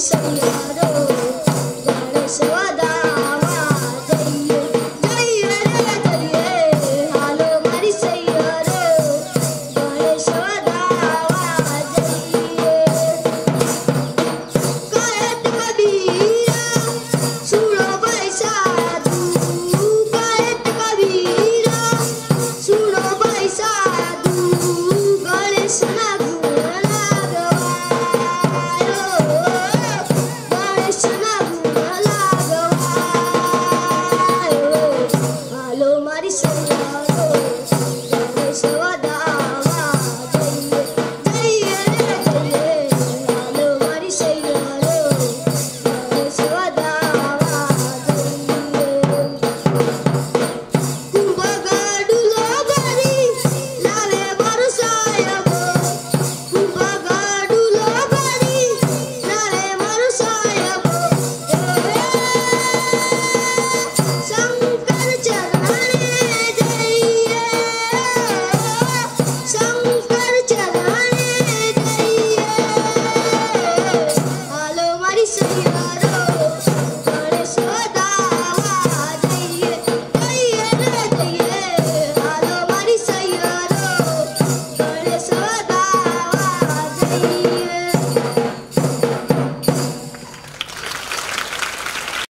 Sunday.